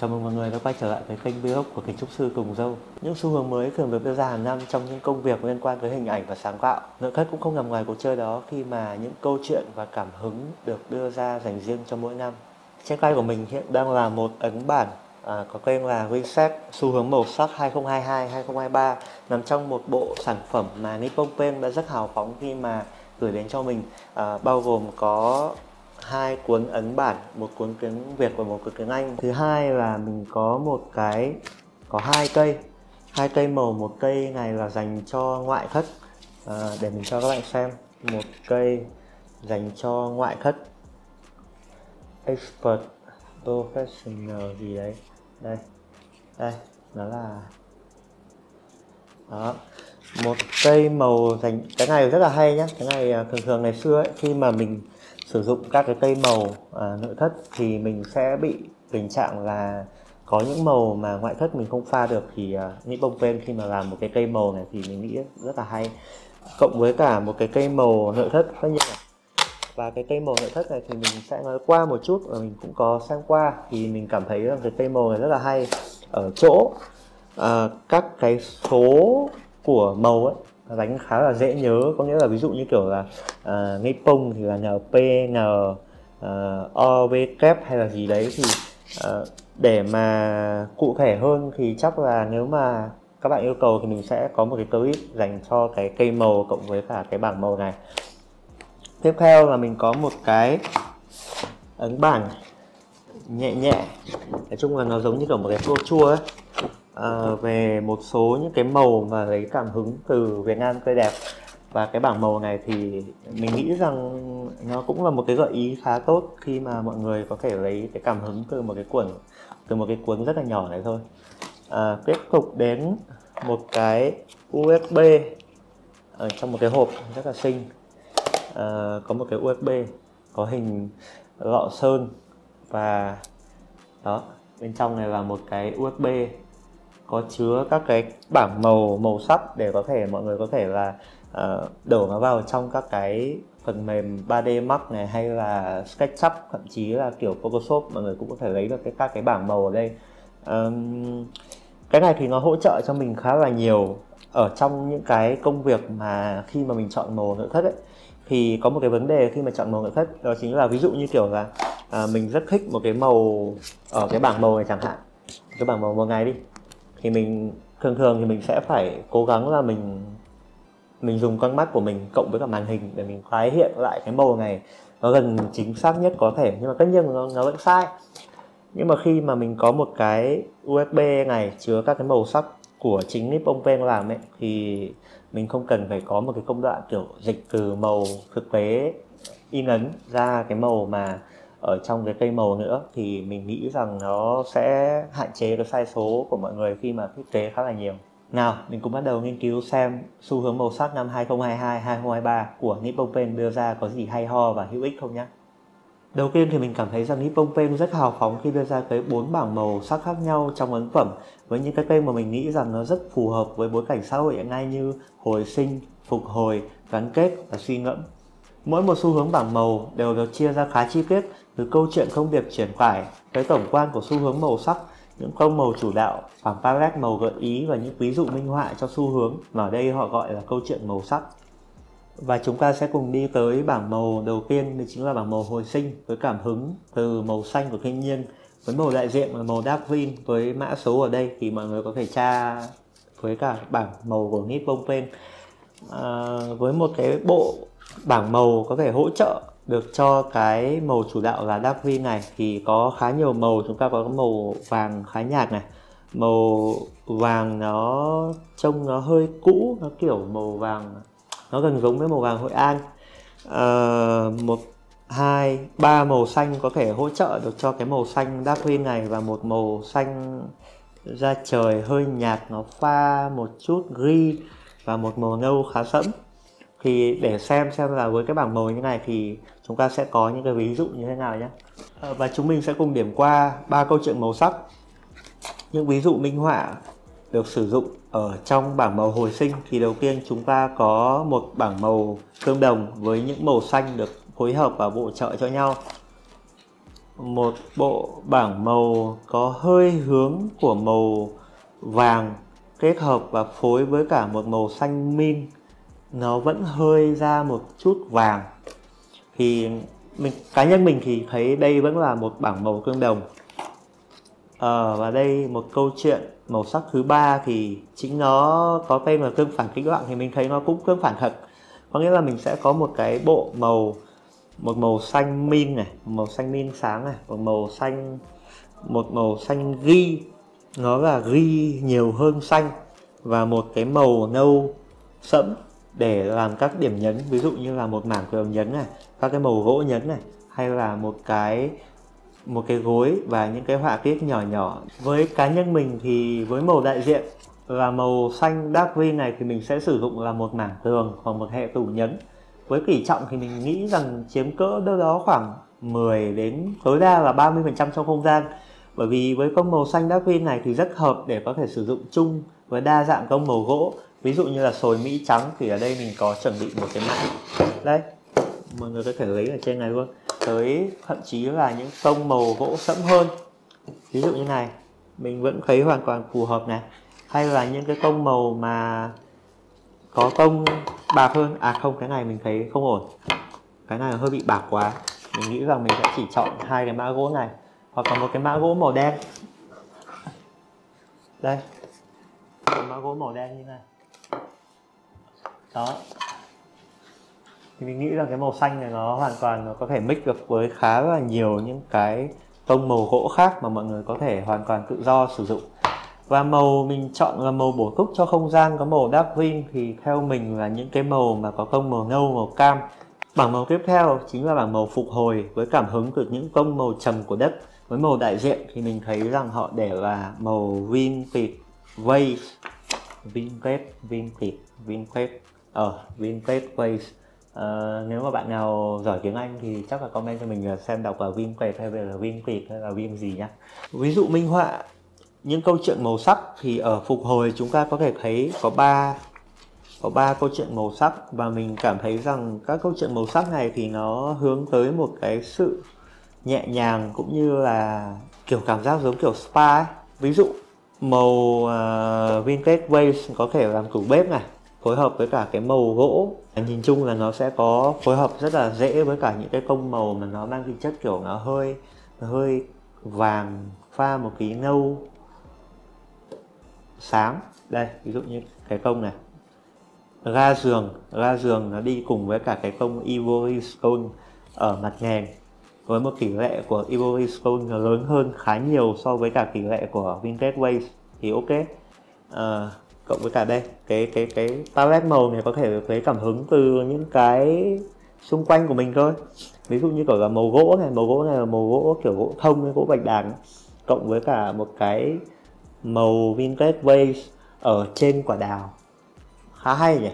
Chào mừng mọi người đã quay trở lại với kênh vlog của kiến trúc sư cùng Dâu. Những xu hướng mới thường được đưa ra hàng năm trong những công việc liên quan tới hình ảnh và sáng tạo. Nội thất cũng không nằm ngoài cuộc chơi đó khi mà những câu chuyện và cảm hứng được đưa ra dành riêng cho mỗi năm. Trên tay của mình hiện đang là một ấn bản à, có tên là Reset xu hướng màu sắc 2022-2023 nằm trong một bộ sản phẩm mà Nippon Paint đã rất hào phóng khi mà gửi đến cho mình à, bao gồm có hai cuốn ấn bản một cuốn tiếng việt và một cuốn tiếng anh. Thứ hai là mình có một cái có hai cây. Hai cây màu một cây này là dành cho ngoại thất. À, để mình cho các bạn xem. Một cây dành cho ngoại thất. Expert professional gì đấy. Đây đây nó là đó. Một cây màu dành cái này rất là hay nhá. Cái này à, thường thường ngày xưa ấy, khi mà mình sử dụng các cái cây màu à, nội thất thì mình sẽ bị tình trạng là có những màu mà ngoại thất mình không pha được thì à, những bông ven khi mà làm một cái cây màu này thì mình nghĩ rất là hay. Cộng với cả một cái cây màu nội thất tất nhiên là và cái cây màu nội thất này thì mình sẽ nói qua một chút và mình cũng có xem qua thì mình cảm thấy là cái cây màu này rất là hay. Ở chỗ à, các cái số của màu ấy đánh khá là dễ nhớ có nghĩa là ví dụ như kiểu là uh, ngay pông thì là np n uh, o v kép hay là gì đấy thì uh, để mà cụ thể hơn thì chắc là nếu mà các bạn yêu cầu thì mình sẽ có một cái clip dành cho cái cây màu cộng với cả cái bảng màu này. Tiếp theo là mình có một cái ấn bản nhẹ nhẹ. Nói chung là nó giống như kiểu một cái tô chua ấy uh, về một số những cái màu mà lấy cảm hứng từ Việt Nam tươi đẹp. Và cái bảng màu này thì mình nghĩ rằng nó cũng là một cái gợi ý khá tốt khi mà mọi người có thể lấy cái cảm hứng từ một cái cuốn từ một cái cuốn rất là nhỏ này thôi. À, tiếp tục đến một cái USB ở trong một cái hộp rất là xinh. À, có một cái USB có hình lọ sơn và đó bên trong này là một cái USB có chứa các cái bảng màu màu sắc để có thể mọi người có thể là uh, đổ nó vào trong các cái phần mềm 3D Max này hay là SketchUp thậm chí là kiểu Photoshop mọi người cũng có thể lấy được cái các cái bảng màu ở đây. Um, cái này thì nó hỗ trợ cho mình khá là nhiều. Ở trong những cái công việc mà khi mà mình chọn màu nội thất ấy thì có một cái vấn đề khi mà chọn màu nội thất đó chính là ví dụ như kiểu là à, mình rất thích một cái màu ở cái bảng màu này chẳng hạn. Cái bảng màu màu ngày đi thì mình thường thường thì mình sẽ phải cố gắng là mình mình dùng con mắt của mình cộng với cả màn hình để mình tái hiện lại cái màu này. Nó gần chính xác nhất có thể nhưng mà tất nhiên nó, nó vẫn sai. Nhưng mà khi mà mình có một cái USB này chứa các cái màu sắc của chính Nippon Pen làm ấy thì mình không cần phải có một cái công đoạn kiểu dịch từ màu thực tế in ấn ra cái màu mà ở trong cái cây màu nữa thì mình nghĩ rằng nó sẽ hạn chế cái sai số của mọi người khi mà thiết kế khá là nhiều. Nào, mình cùng bắt đầu nghiên cứu xem xu hướng màu sắc năm 2022-2023 của Nippon Paint đưa ra có gì hay ho và hữu ích không nhé. Đầu tiên thì mình cảm thấy rằng Nippon Paint rất hào phóng khi đưa ra tới bốn bảng màu sắc khác nhau trong ấn phẩm với những cái cây mà mình nghĩ rằng nó rất phù hợp với bối cảnh xã hội hiện nay như hồi sinh, phục hồi, gắn kết và suy ngẫm. Mỗi một xu hướng bảng màu đều được chia ra khá chi tiết từ câu chuyện công việc chuyển tải tới tổng quan của xu hướng màu sắc, những tông màu chủ đạo, bảng palette màu gợi ý và những ví dụ minh họa cho xu hướng mà ở đây họ gọi là câu chuyện màu sắc. Và chúng ta sẽ cùng đi tới bảng màu đầu tiên, đó chính là bảng màu hồi sinh với cảm hứng từ màu xanh của thiên nhiên với màu đại diện là màu dark green với mã số ở đây thì mọi người có thể tra với cả bảng màu của Nippon Paint à, với một cái bộ bảng màu có thể hỗ trợ được cho cái màu chủ đạo là dark green này. Thì có khá nhiều màu chúng ta có màu vàng khá nhạt này. Màu vàng nó trông nó hơi cũ nó kiểu màu vàng nó gần giống với màu vàng hội an. À, một hai ba màu xanh có thể hỗ trợ được cho cái màu xanh dark green này và một màu xanh da trời hơi nhạt nó pha một chút ghi và một màu nâu khá sẫm thì để xem xem là với cái bảng màu như này thì chúng ta sẽ có những cái ví dụ như thế nào nhé. Ờ, và chúng mình sẽ cùng điểm qua ba câu chuyện màu sắc. Những ví dụ minh họa được sử dụng ở trong bảng màu hồi sinh thì đầu tiên chúng ta có một bảng màu tương đồng với những màu xanh được phối hợp và bổ trợ cho nhau. Một bộ bảng màu có hơi hướng của màu vàng kết hợp và phối với cả một màu xanh min nó vẫn hơi ra một chút vàng. Thì mình cá nhân mình thì thấy đây vẫn là một bảng màu tương đồng. Ờ, và đây một câu chuyện màu sắc thứ ba thì chính nó có tên là tương phản kích loạn thì mình thấy nó cũng tương phản thật. Có nghĩa là mình sẽ có một cái bộ màu một màu xanh min này một màu xanh min sáng này một màu xanh một màu xanh ghi nó là ghi nhiều hơn xanh và một cái màu nâu sẫm để làm các điểm nhấn, ví dụ như là một mảng cửa nhấn này, các cái màu gỗ nhấn này, hay là một cái một cái gối và những cái họa tiết nhỏ nhỏ. Với cá nhân mình thì với màu đại diện là màu xanh dark green này thì mình sẽ sử dụng là một mảng tường hoặc một hệ tủ nhấn. Với tỷ trọng thì mình nghĩ rằng chiếm cỡ đâu đó khoảng 10 đến tối đa là 30% trong không gian. Bởi vì với công màu xanh dark green này thì rất hợp để có thể sử dụng chung với đa dạng công màu gỗ ví dụ như là sồi mỹ trắng thì ở đây mình có chuẩn bị một cái mã. Đây, mọi người có thể lấy ở trên này luôn. Tới thậm chí là những tông màu gỗ sẫm hơn. Ví dụ như này, mình vẫn thấy hoàn toàn phù hợp này. Hay là những cái tông màu mà có tông bạc hơn. À không, cái này mình thấy không ổn. Cái này hơi bị bạc quá. Mình nghĩ rằng mình sẽ chỉ chọn hai cái mã gỗ này, hoặc là một cái mã gỗ màu đen. Đây, một mã gỗ màu đen như này đó. Thì mình nghĩ rằng cái màu xanh này nó hoàn toàn nó có thể mix được với khá là nhiều những cái tông màu gỗ khác mà mọi người có thể hoàn toàn tự do sử dụng. Và màu mình chọn là màu bổ túc cho không gian, có màu dark green thì theo mình là những cái màu mà có tông màu nâu, màu cam. Bảng màu tiếp theo chính là bảng màu phục hồi với cảm hứng từ những tông màu trầm của đất. Với màu đại diện thì mình thấy rằng họ để là màu vintage waves vintage vintage vintage. Ờ, ở vintage vase ờ, nếu mà bạn nào giỏi tiếng Anh thì chắc là comment cho mình xem đọc là vintage hay là vintage hay là vin gì nhá ví dụ minh họa những câu chuyện màu sắc thì ở phục hồi chúng ta có thể thấy có ba có ba câu chuyện màu sắc và mình cảm thấy rằng các câu chuyện màu sắc này thì nó hướng tới một cái sự nhẹ nhàng cũng như là kiểu cảm giác giống kiểu spa ấy. ví dụ màu uh, vintage waves có thể làm tủ bếp này phối hợp với cả cái màu gỗ. Nhìn chung là nó sẽ có phối hợp rất là dễ với cả những cái tông màu mà nó mang tính chất kiểu nó hơi nó hơi vàng pha một tí nâu sáng đây ví dụ như cái công này. Ga giường ga giường nó đi cùng với cả cái công ivory stone ở mặt nền với một tỷ lệ của ivory stone lớn hơn khá nhiều so với cả tỷ lệ của vintage waves thì ok. Uh, cộng với cả đây, cái cái cái palette màu này có thể lấy cảm hứng từ những cái xung quanh của mình thôi. Ví dụ như kiểu là màu gỗ này, màu gỗ này là màu gỗ kiểu gỗ thông gỗ bạch đàn cộng với cả một cái màu vintage vase ở trên quả đào. Khá hay nhỉ?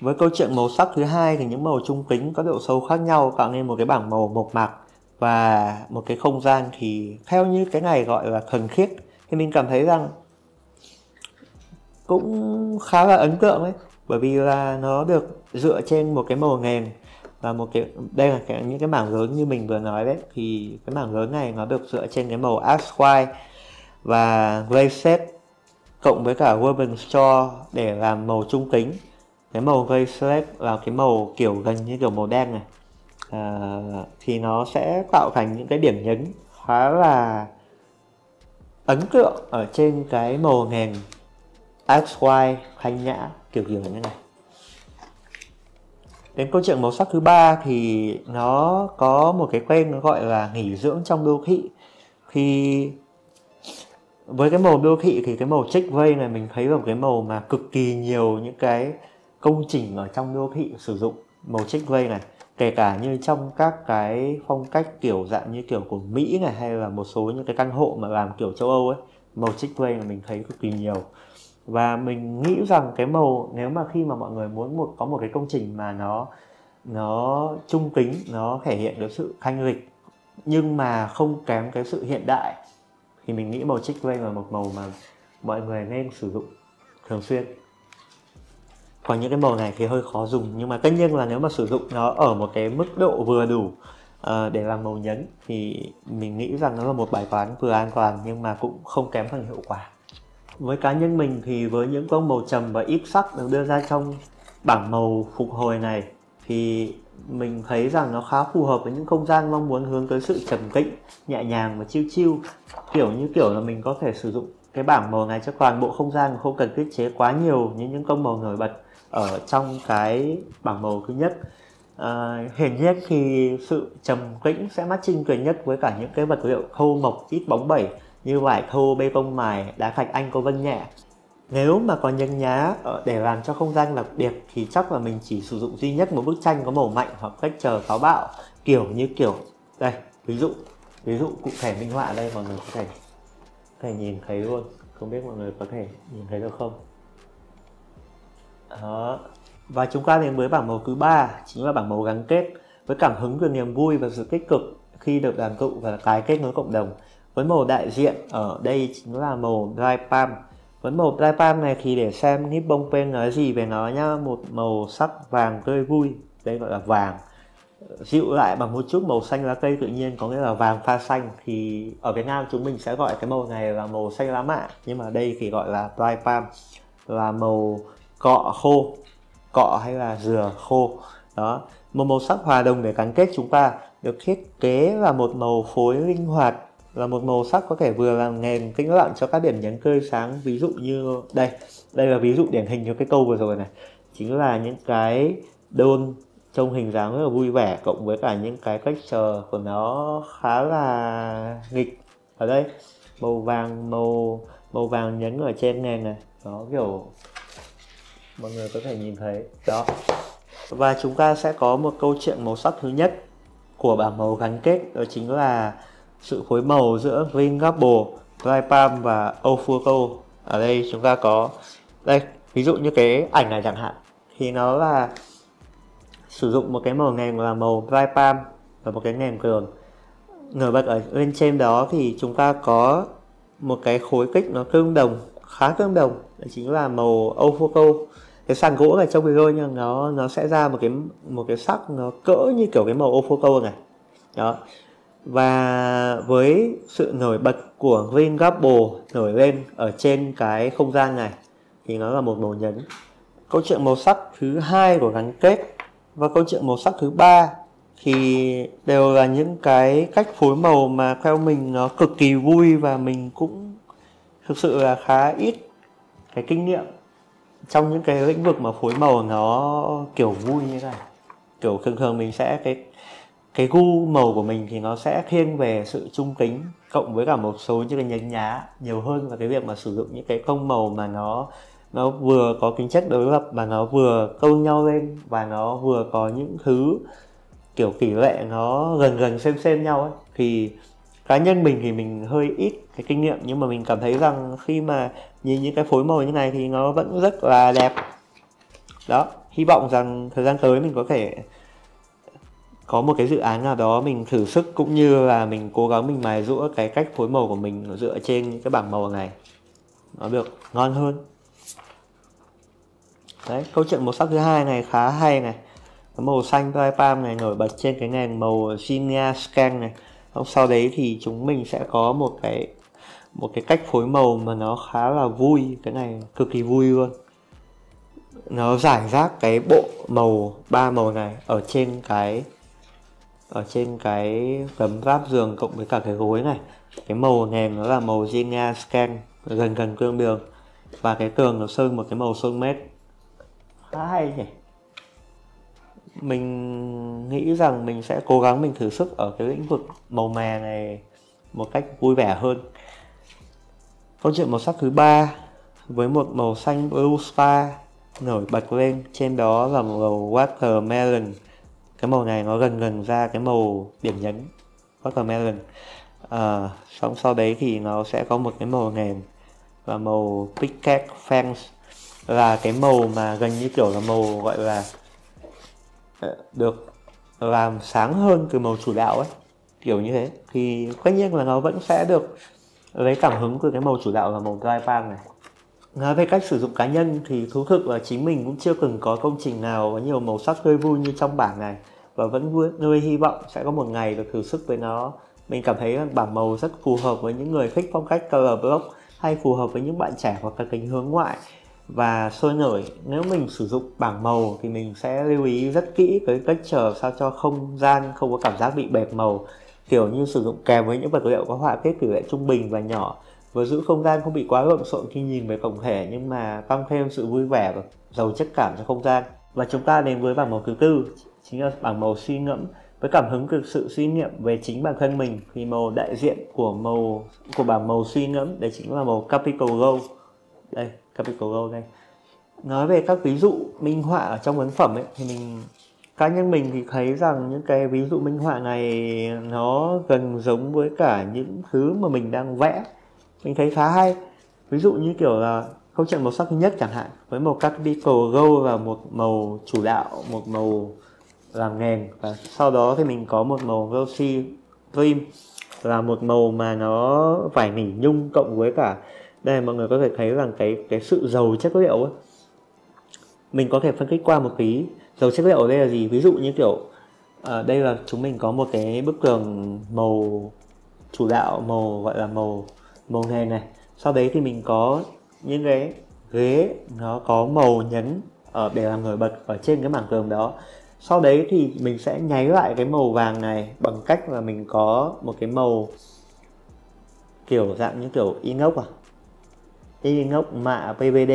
Với câu chuyện màu sắc thứ hai thì những màu trung tính có độ sâu khác nhau tạo nên một cái bảng màu mộc mạc và một cái không gian thì theo như cái này gọi là thuần khiết thì mình cảm thấy rằng cũng khá là ấn tượng đấy bởi vì là nó được dựa trên một cái màu nền và một cái đây là cái, những cái mảng lớn như mình vừa nói đấy thì cái mảng lớn này nó được dựa trên cái màu ash white và Greyset cộng với cả Urban Store để làm màu trung tính cái màu Greyset là cái màu kiểu gần như kiểu màu đen này. À, thì nó sẽ tạo thành những cái điểm nhấn khá là ấn tượng ở trên cái màu nền XY thanh nhã, kiểu kiểu như này. Đến câu chuyện màu sắc thứ ba thì nó có một cái quen nó gọi là nghỉ dưỡng trong đô thị. Khi, với cái màu đô thị thì cái màu check vây này mình thấy là một cái màu mà cực kỳ nhiều những cái công trình ở trong đô thị sử dụng màu check vây này. Kể cả như trong các cái phong cách kiểu dạng như kiểu của Mỹ này, hay là một số những cái căn hộ mà làm kiểu châu Âu ấy, màu check vây là mình thấy cực kỳ nhiều và mình nghĩ rằng cái màu nếu mà khi mà mọi người muốn một có một cái công trình mà nó nó trung tính nó thể hiện được sự thanh lịch nhưng mà không kém cái sự hiện đại thì mình nghĩ màu trích gray là một màu mà mọi người nên sử dụng thường xuyên. Còn những cái màu này thì hơi khó dùng nhưng mà tất nhiên là nếu mà sử dụng nó ở một cái mức độ vừa đủ uh, để làm màu nhấn thì mình nghĩ rằng nó là một bài toán vừa an toàn nhưng mà cũng không kém phần hiệu quả với cá nhân mình thì với những con màu trầm và ít sắc được đưa ra trong bảng màu phục hồi này thì mình thấy rằng nó khá phù hợp với những không gian mong muốn hướng tới sự trầm tĩnh nhẹ nhàng và chiêu chiêu kiểu như kiểu là mình có thể sử dụng cái bảng màu này cho toàn bộ không gian không cần thiết chế quá nhiều như những con màu nổi bật ở trong cái bảng màu thứ nhất. À, hiển nhiên thì sự trầm tĩnh sẽ matching tuyệt nhất với cả những cái vật liệu khô mộc ít bóng bẩy như vải thô bê tông mài đá thạch anh có vân nhẹ. Nếu mà có nhân nhá ờ, để làm cho không gian đặc biệt thì chắc là mình chỉ sử dụng duy nhất một bức tranh có màu mạnh hoặc cách chờ pháo bạo, kiểu như kiểu, đây, ví dụ ví dụ cụ thể minh họa đây, mọi người có thể có thể nhìn thấy luôn. Không biết mọi người có thể nhìn thấy được không? Đó. Và chúng ta đến với bảng màu thứ ba, chính là bảng màu gắn kết với cảm hứng từ niềm vui và sự tích cực khi được đoàn tụ và tái kết nối cộng đồng với màu đại diện ở đây chính là màu dry palm. Với màu dry palm này thì để xem Nippon Pen nói gì về nó nhá. Một màu sắc vàng tươi vui, đây gọi là vàng. Dịu lại bằng một chút màu xanh lá cây tự nhiên, có nghĩa là vàng pha xanh. Thì ở Việt Nam chúng mình sẽ gọi cái màu này là màu xanh lá mạ, nhưng mà đây thì gọi là dry palm, là màu cọ khô, cọ hay là dừa khô. Đó, một màu sắc hòa đồng để gắn kết chúng ta. Được thiết kế là một màu phối linh hoạt là một màu sắc có thể vừa làm nền tĩnh lặng cho các điểm nhấn tươi sáng. Ví dụ như, đây đây là ví dụ điển hình cho cái câu vừa rồi này. Chính là những cái đôn trông hình dáng rất là vui vẻ, cộng với cả những cái cách chờ của nó khá là nghịch. Ở đây, màu vàng, màu màu vàng nhấn ở trên nền này. Nó kiểu, mọi người có thể nhìn thấy. Đó. Và chúng ta sẽ có một câu chuyện màu sắc thứ nhất của bảng màu gắn kết, đó chính là sự phối màu giữa Green gable, Dry Palm và Ofurco ở đây chúng ta có đây ví dụ như cái ảnh này chẳng hạn. Thì nó là sử dụng một cái màu nền là màu Dry Palm và một cái nền cường nổi bật ở bên trên đó thì chúng ta có một cái khối kích nó tương đồng khá tương đồng. Đó chính là màu Ofurco cái sàn gỗ này trong video nhưng nó nó sẽ ra một cái một cái sắc nó cỡ như kiểu cái màu Ofurco này. Đó và với sự nổi bật của Green Gable nổi lên ở trên cái không gian này, thì nó là một màu nhấn câu chuyện màu sắc thứ hai của gắn kết và câu chuyện màu sắc thứ ba thì đều là những cái cách phối màu mà theo mình nó cực kỳ vui và mình cũng thực sự là khá ít cái kinh nghiệm trong những cái lĩnh vực mà phối màu nó kiểu vui như thế này. Kiểu thường thường mình sẽ cái cái gu màu của mình thì nó sẽ thiên về sự trung tính, cộng với cả một số những cái nhánh nhá nhiều hơn và cái việc mà sử dụng những cái tông màu mà nó nó vừa có tính chất đối lập mà nó vừa câu nhau lên và nó vừa có những thứ kiểu tỷ lệ nó gần gần xem xem nhau ấy. Thì cá nhân mình thì mình hơi ít cái kinh nghiệm nhưng mà mình cảm thấy rằng khi mà nhìn những cái phối màu như này thì nó vẫn rất là đẹp. Đó, hy vọng rằng thời gian tới mình có thể có một cái dự án nào đó mình thử sức cũng như là mình cố gắng mình mài rũa cái cách phối màu của mình dựa trên cái bảng màu này. Nó được ngon hơn. Đấy, câu chuyện màu sắc thứ hai này khá hay này. Cái màu xanh dry palm này nổi bật trên cái nền màu Zinnia Scan này. Xong sau đấy thì chúng mình sẽ có một cái một cái cách phối màu mà nó khá là vui. Cái này cực kỳ vui luôn. Nó giải rác cái bộ màu, ba màu này ở trên cái ở trên cái tấm váp giường cộng với cả cái gối này, cái màu nền nó là màu Genia Scan, gần gần tương đường. Và cái tường nó sơn một cái màu sơn mét. Khá hay nhỉ? Mình nghĩ rằng mình sẽ cố gắng mình thử sức ở cái lĩnh vực màu mè này một cách vui vẻ hơn. Câu chuyện màu sắc thứ ba, với một màu xanh blue spa nổi bật lên. Trên đó là màu watermelon cái màu này nó gần gần ra cái màu điểm nhấn watermelon. À, xong sau đấy thì nó sẽ có một cái màu nền và màu picket fence. Là cái màu mà gần như kiểu là màu gọi là ờ, được làm sáng hơn từ màu chủ đạo ấy kiểu như thế. Thì tất nhiên là nó vẫn sẽ được lấy cảm hứng từ cái màu chủ đạo là màu dry palm này. Nói về cách sử dụng cá nhân thì thú thực là chính mình cũng chưa từng có công trình nào có nhiều màu sắc tươi vui như trong bảng này và vẫn nuôi hy vọng sẽ có một ngày được thử sức với nó. Mình cảm thấy bảng màu rất phù hợp với những người thích phong cách color block hay phù hợp với những bạn trẻ hoặc là kính hướng ngoại. Và sôi nổi, nếu mình sử dụng bảng màu thì mình sẽ lưu ý rất kỹ cái cách chờ sao cho không gian không có cảm giác bị bẹp màu. Kiểu như sử dụng kèm với những vật liệu có họa tiết tỷ lệ trung bình và nhỏ, vừa giữ không gian không bị quá lộn xộn khi nhìn về tổng thể nhưng mà tăng thêm sự vui vẻ và giàu chất cảm cho không gian. Và chúng ta đến với bảng màu thứ tư chính là bảng màu suy ngẫm với cảm hứng từ sự suy niệm về chính bản thân mình. Thì màu đại diện của màu, của bảng màu suy ngẫm đấy chính là màu capital gold. Đây, capital gold đây. Nói về các ví dụ minh họa ở trong ấn phẩm ấy, thì mình, cá nhân mình thì thấy rằng những cái ví dụ minh họa này nó gần giống với cả những thứ mà mình đang vẽ. Mình thấy khá hay. Ví dụ như kiểu là câu chuyện màu sắc thứ nhất chẳng hạn, với màu capital gold và một màu chủ đạo, một màu làm nền. Và sau đó thì mình có một màu glossy cream là một màu mà nó vải nỉ nhung cộng với cả đây mọi người có thể thấy rằng cái cái sự giàu chất liệu ấy. Mình có thể phân tích qua một tí dầu chất liệu ở đây là gì? Ví dụ như kiểu à, đây là chúng mình có một cái bức tường màu chủ đạo màu gọi là màu màu nền này. Sau đấy thì mình có những cái ghế nó có màu nhấn ở để làm nổi bật ở trên cái mảng tường đó sau đấy thì mình sẽ nháy lại cái màu vàng này bằng cách là mình có một cái màu kiểu dạng như kiểu inox à? Inox mạ PVD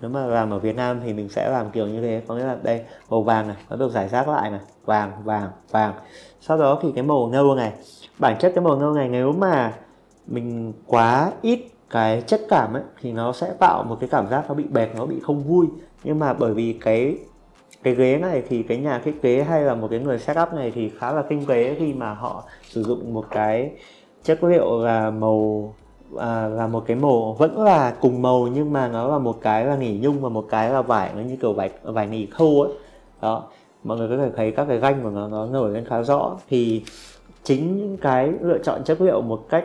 nếu mà làm ở Việt Nam thì mình sẽ làm kiểu như thế. Có nghĩa là đây, màu vàng này, nó được giải rác lại này. Vàng vàng vàng. Sau đó thì cái màu nâu này. Bản chất cái màu nâu này nếu mà mình quá ít cái chất cảm ấy, thì nó sẽ tạo một cái cảm giác nó bị bẹt, nó bị không vui. Nhưng mà bởi vì cái cái ghế này thì cái nhà thiết kế hay là một cái người setup này thì khá là tinh tế khi mà họ sử dụng một cái chất liệu là màu à, là một cái màu vẫn là cùng màu nhưng mà nó là một cái là nỉ nhung và một cái là vải nó như kiểu vải vải nỉ khô ấy. Đó mọi người có thể thấy các cái ganh của nó nó nổi lên khá rõ. Thì chính những cái lựa chọn chất liệu một cách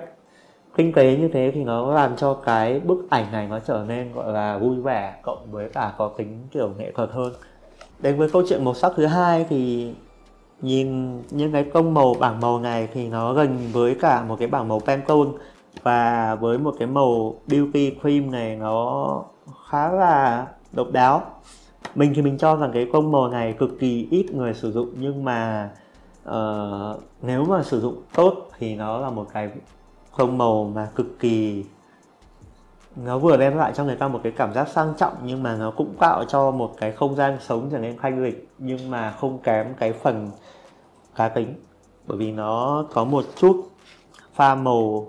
tinh tế như thế thì nó làm cho cái bức ảnh này nó trở nên gọi là vui vẻ cộng với cả có tính kiểu nghệ thuật hơn đến với câu chuyện màu sắc thứ hai thì nhìn những cái tông màu bảng màu này thì nó gần với cả một cái bảng màu Pantone. Và với một cái màu beauty cream này nó khá là độc đáo. Mình thì mình cho rằng cái tông màu này cực kỳ ít người sử dụng nhưng mà uh, nếu mà sử dụng tốt thì nó là một cái tông màu mà cực kỳ nó vừa đem lại cho người ta một cái cảm giác sang trọng, nhưng mà nó cũng tạo cho một cái không gian sống trở nên thanh lịch, nhưng mà không kém cái phần cá tính. Bởi vì nó có một chút pha màu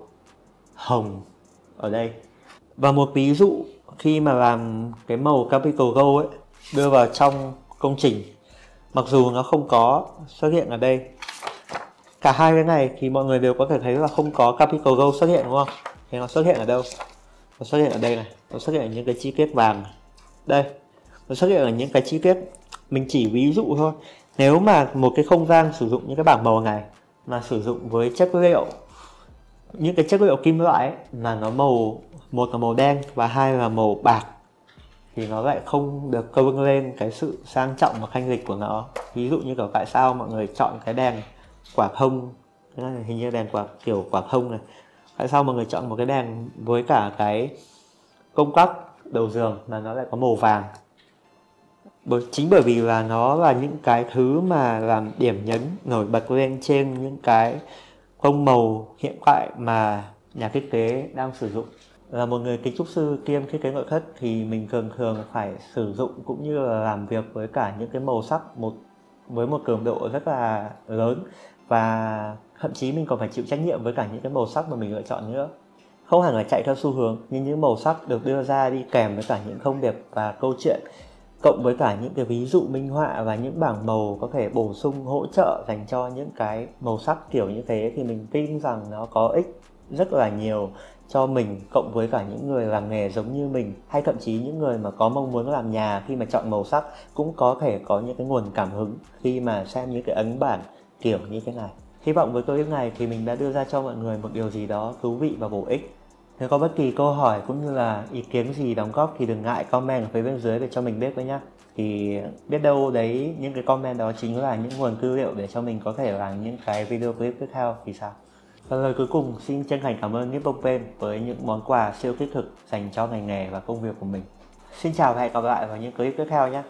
hồng ở đây. Và một ví dụ khi mà làm cái màu capital gold ấy, đưa vào trong công trình, mặc dù nó không có xuất hiện ở đây. Cả hai cái này thì mọi người đều có thể thấy là không có capital gold xuất hiện, đúng không? Thì nó xuất hiện ở đâu? Nó xuất hiện ở đây này. Nó xuất hiện ở những cái chi tiết vàng đây. Nó xuất hiện ở những cái chi tiết mình chỉ ví dụ thôi. Nếu mà một cái không gian sử dụng những cái bảng màu này mà sử dụng với chất liệu những cái chất liệu kim loại ấy, mà nó màu một là màu đen và hai là màu bạc thì nó lại không được câu lên cái sự sang trọng và thanh lịch của nó. Ví dụ như kiểu tại sao mọi người chọn cái đèn quả thông cái này hình như đèn quả kiểu quả thông này tại sao mọi người chọn một cái đèn với cả cái công tắc đầu giường mà nó lại có màu vàng? Bởi, chính bởi vì là nó là những cái thứ mà làm điểm nhấn nổi bật lên trên những cái không màu hiện tại mà nhà thiết kế đang sử dụng. Là một người kiến trúc sư kiêm thiết kế nội thất thì mình thường thường phải sử dụng cũng như là làm việc với cả những cái màu sắc một, với một cường độ rất là lớn. Và thậm chí mình còn phải chịu trách nhiệm với cả những cái màu sắc mà mình lựa chọn nữa. Không hẳn là chạy theo xu hướng, nhưng những màu sắc được đưa ra đi kèm với cả những thông điệp và câu chuyện, cộng với cả những cái ví dụ minh họa và những bảng màu có thể bổ sung, hỗ trợ dành cho những cái màu sắc kiểu như thế thì mình tin rằng nó có ích rất là nhiều cho mình, cộng với cả những người làm nghề giống như mình, hay thậm chí những người mà có mong muốn làm nhà khi mà chọn màu sắc cũng có thể có những cái nguồn cảm hứng khi mà xem những cái ấn bản kiểu như thế này hy vọng với clip này thì mình đã đưa ra cho mọi người một điều gì đó thú vị và bổ ích. Nếu có bất kỳ câu hỏi cũng như là ý kiến gì đóng góp thì đừng ngại comment ở phía bên dưới để cho mình biết với nhé thì biết đâu đấy, những cái comment đó chính là những nguồn tư liệu để cho mình có thể làm những cái video clip tiếp theo, thì sao? Và lời cuối cùng xin chân thành cảm ơn Nippon Pen với những món quà siêu thiết thực dành cho ngành nghề và công việc của mình. Xin chào và hẹn gặp lại vào những clip tiếp theo nhé